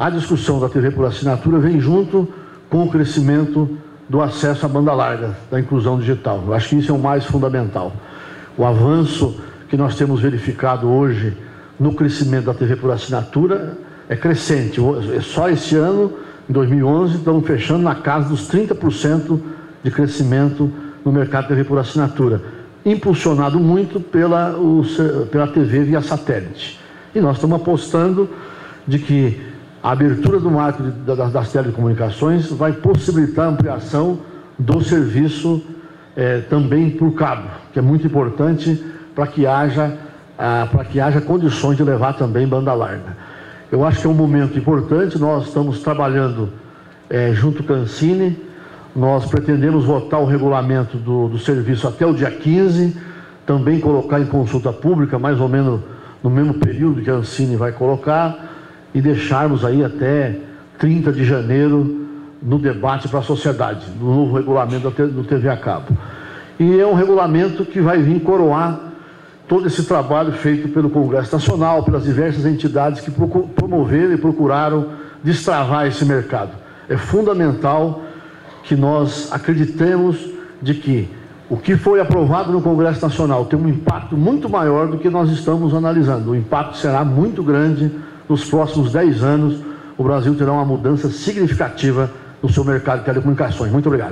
a discussão da TV por assinatura vem junto com o crescimento do acesso à banda larga, da inclusão digital. Eu acho que isso é o mais fundamental. O avanço que nós temos verificado hoje no crescimento da TV por assinatura é crescente. Só esse ano, em 2011, estamos fechando na casa dos 30% de crescimento no mercado de TV por assinatura, impulsionado muito pela, o, pela TV via satélite. E nós estamos apostando de que a abertura do marco das telecomunicações vai possibilitar a ampliação do serviço é, também por cabo, que é muito importante para que haja para que haja condições de levar também banda larga. Eu acho que é um momento importante. Nós estamos trabalhando é, junto com a Ancine. Nós pretendemos votar o regulamento do, do serviço até o dia 15, também colocar em consulta pública, mais ou menos no mesmo período que a Ancine vai colocar e deixarmos aí até 30 de janeiro no debate para a sociedade, no novo regulamento do TV a cabo. E é um regulamento que vai vir coroar todo esse trabalho feito pelo Congresso Nacional, pelas diversas entidades que promoveram e procuraram destravar esse mercado. É fundamental que nós acreditemos de que o que foi aprovado no Congresso Nacional tem um impacto muito maior do que nós estamos analisando. O impacto será muito grande nos próximos 10 anos, o Brasil terá uma mudança significativa no seu mercado de telecomunicações. Muito obrigado.